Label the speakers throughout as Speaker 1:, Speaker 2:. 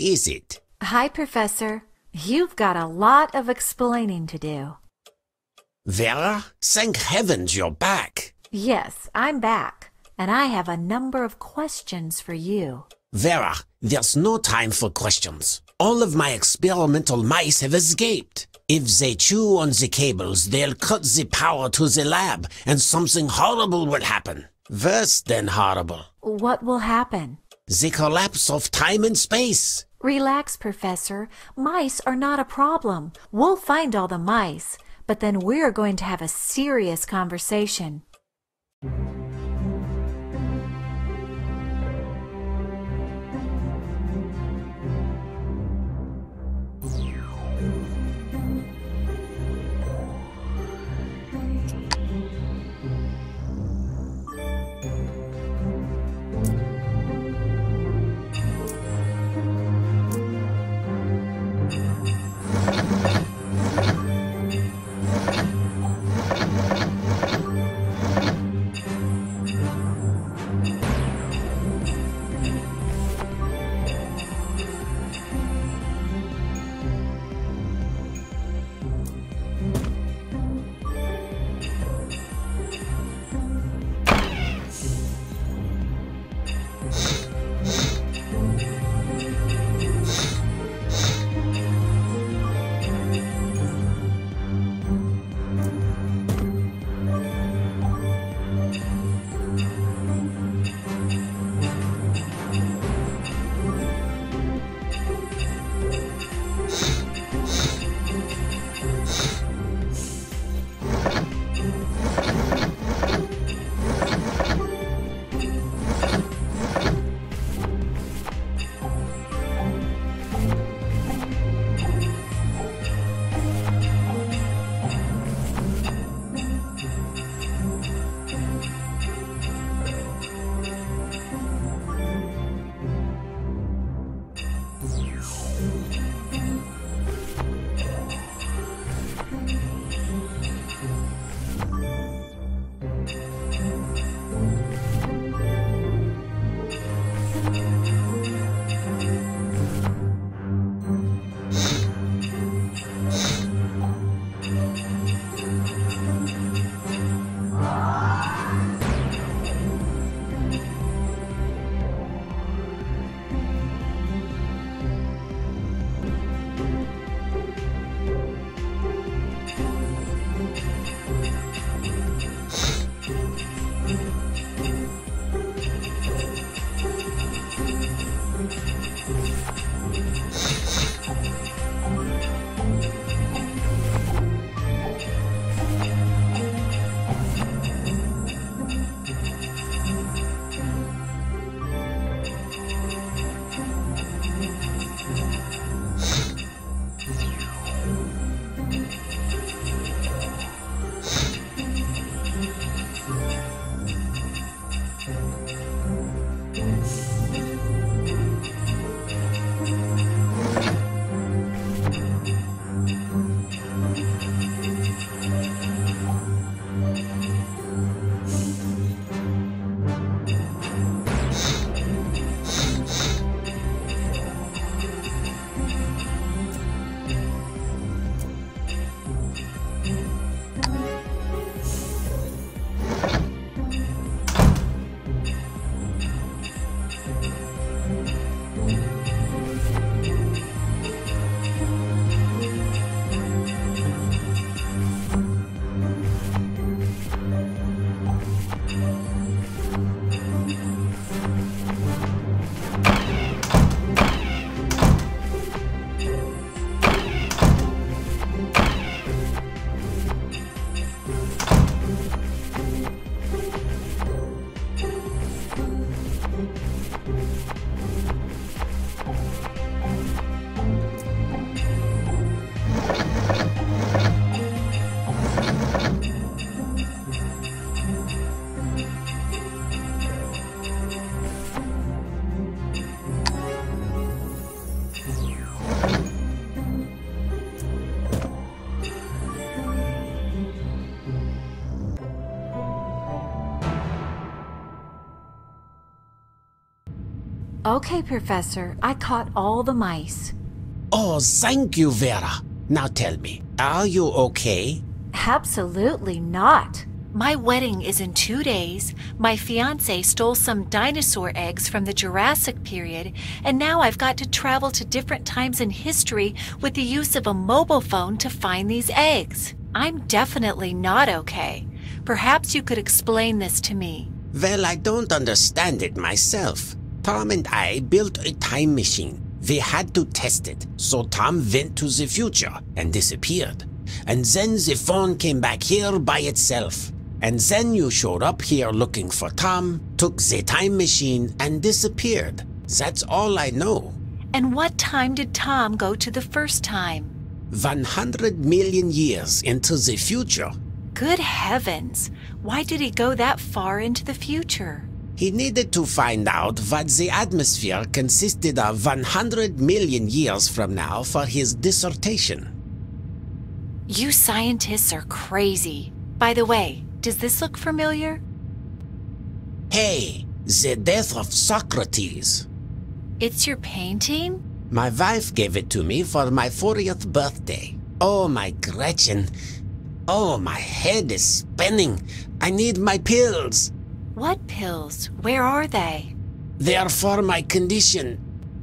Speaker 1: is it?
Speaker 2: Hi, Professor. You've got a lot of explaining to do.
Speaker 1: Vera, thank heavens you're back.
Speaker 2: Yes, I'm back, and I have a number of questions for you.
Speaker 1: Vera, there's no time for questions. All of my experimental mice have escaped. If they chew on the cables, they'll cut the power to the lab, and something horrible will happen. Worse than horrible.
Speaker 2: What will happen?
Speaker 1: The collapse of time and space.
Speaker 2: Relax, Professor. Mice are not a problem. We'll find all the mice, but then we're going to have a serious conversation. Okay, Professor. I caught all the mice.
Speaker 1: Oh, thank you, Vera. Now tell me, are you okay?
Speaker 2: Absolutely not. My wedding is in two days. My fiance stole some dinosaur eggs from the Jurassic period, and now I've got to travel to different times in history with the use of a mobile phone to find these eggs. I'm definitely not okay. Perhaps you could explain this to me.
Speaker 1: Well, I don't understand it myself. Tom and I built a time machine. We had to test it, so Tom went to the future and disappeared. And then the phone came back here by itself. And then you showed up here looking for Tom, took the time machine, and disappeared. That's all I know.
Speaker 2: And what time did Tom go to the first time?
Speaker 1: 100 million years into the future.
Speaker 2: Good heavens! Why did he go that far into the future?
Speaker 1: He needed to find out what the atmosphere consisted of 100 million years from now for his dissertation.
Speaker 2: You scientists are crazy. By the way, does this look familiar?
Speaker 1: Hey, the death of Socrates.
Speaker 2: It's your painting?
Speaker 1: My wife gave it to me for my 40th birthday. Oh, my Gretchen. Oh, my head is spinning. I need my pills.
Speaker 2: What pills? Where are they?
Speaker 1: They are for my condition.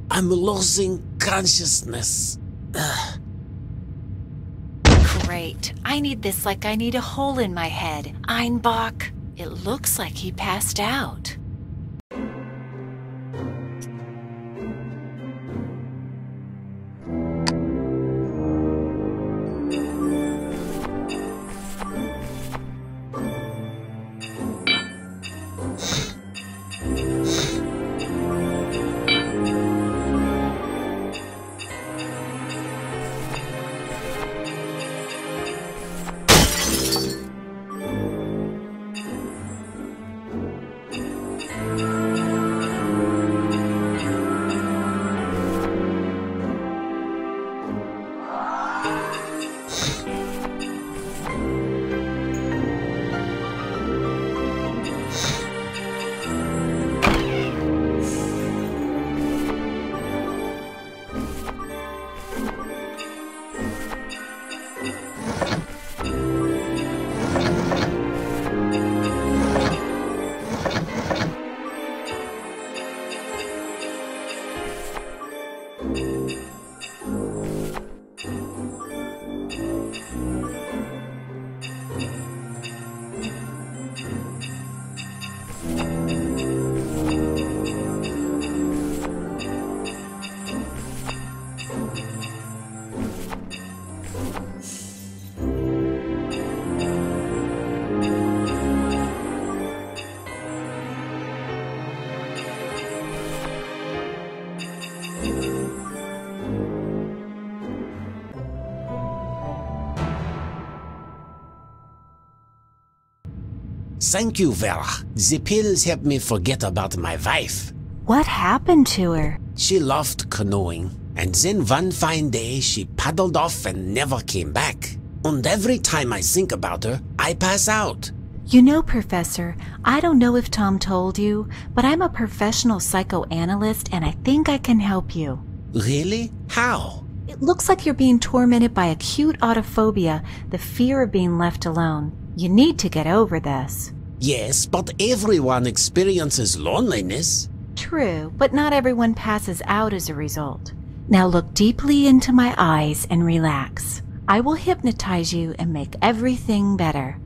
Speaker 1: I'm losing consciousness. Ugh.
Speaker 2: Great. I need this like I need a hole in my head. Einbach. It looks like he passed out.
Speaker 1: Thank you, Vera. The pills helped me forget about my wife.
Speaker 2: What happened to her?
Speaker 1: She loved canoeing, and then one fine day she paddled off and never came back. And every time I think about her, I pass out.
Speaker 2: You know, Professor, I don't know if Tom told you, but I'm a professional psychoanalyst and I think I can help you.
Speaker 1: Really? How?
Speaker 2: It looks like you're being tormented by acute autophobia, the fear of being left alone. You need to get over this.
Speaker 1: Yes, but everyone experiences loneliness.
Speaker 2: True, but not everyone passes out as a result. Now look deeply into my eyes and relax. I will hypnotize you and make everything better.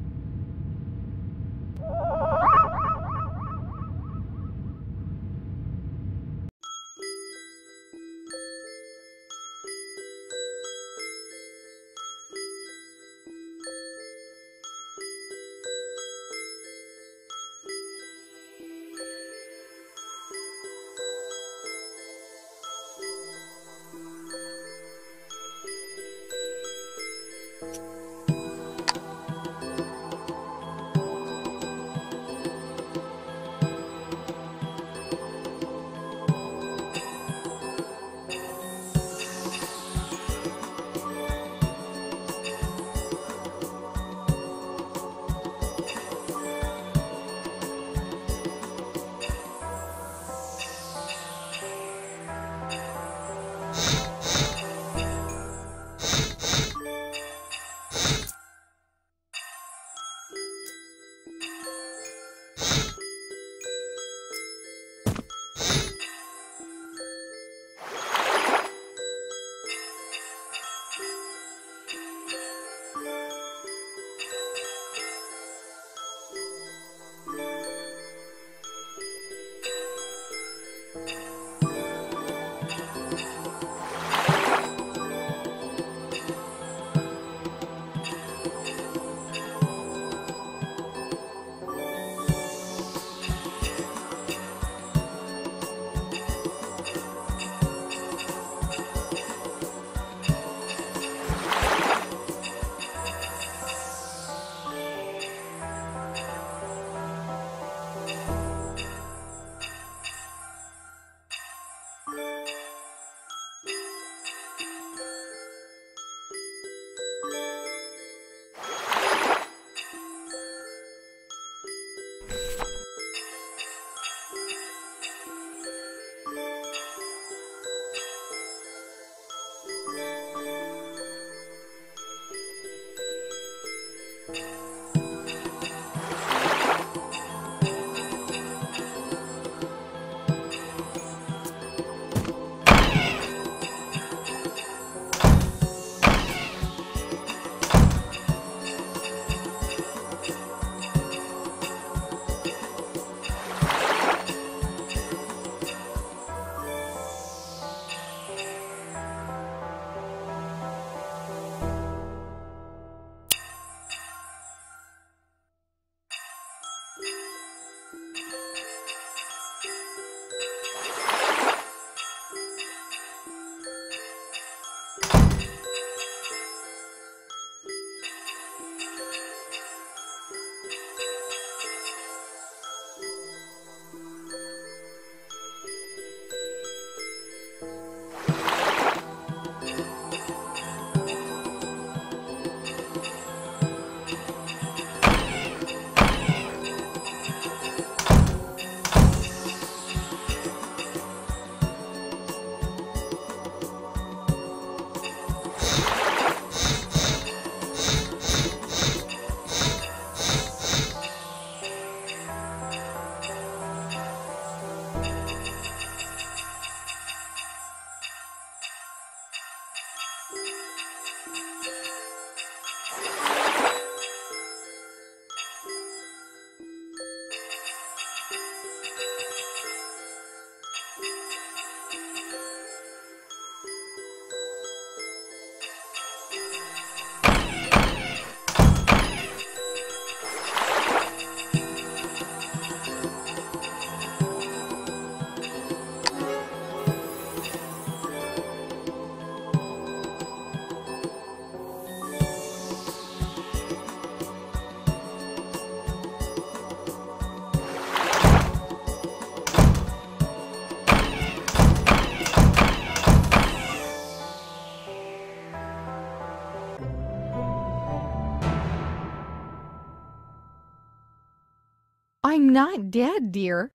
Speaker 3: Not dead, dear.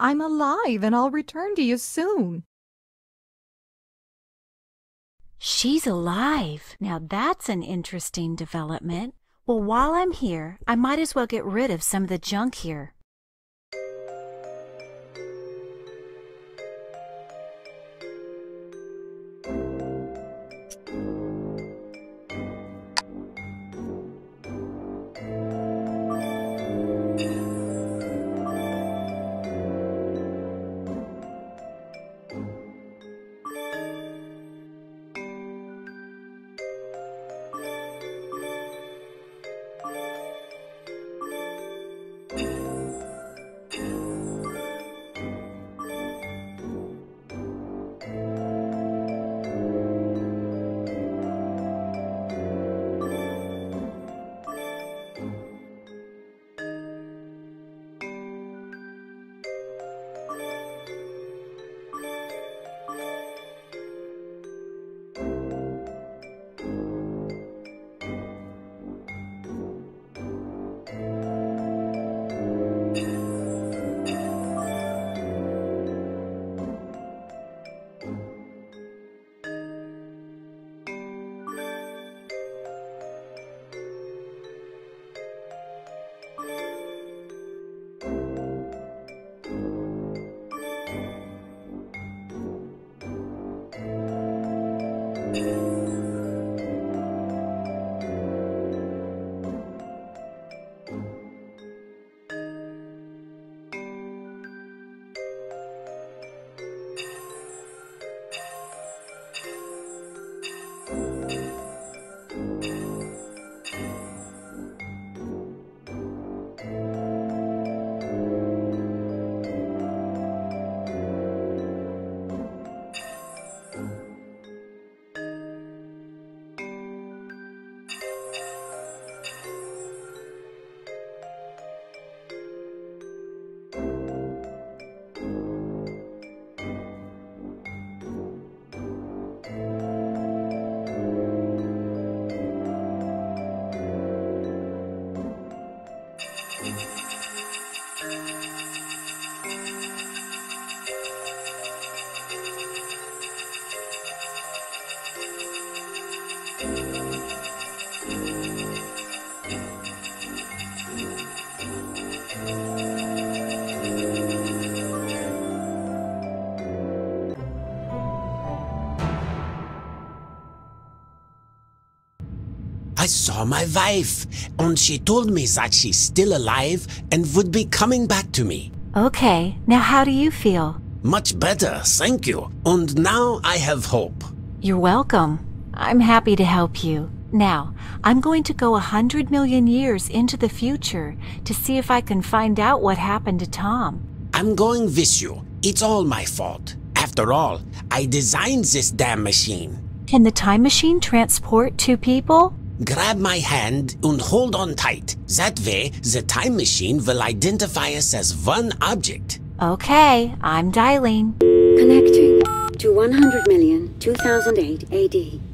Speaker 3: I'm alive and I'll return to you soon.
Speaker 2: She's alive. Now that's an interesting development. Well, while I'm here, I might as well get rid of some of the junk here.
Speaker 1: Saw my wife, and she told me that she's still alive and would be coming back to me.
Speaker 2: Okay, now how do you feel?
Speaker 1: Much better, thank you. And now I have hope.
Speaker 2: You're welcome. I'm happy to help you. Now, I'm going to go a hundred million years into the future to see if I can find out what happened to Tom.
Speaker 1: I'm going with you. It's all my fault. After all, I designed this damn machine.
Speaker 2: Can the time machine transport two people?
Speaker 1: Grab my hand and hold on tight. That way, the time machine will identify us as one object.
Speaker 2: Okay, I'm dialing.
Speaker 4: Connecting to 100 million 2008 AD.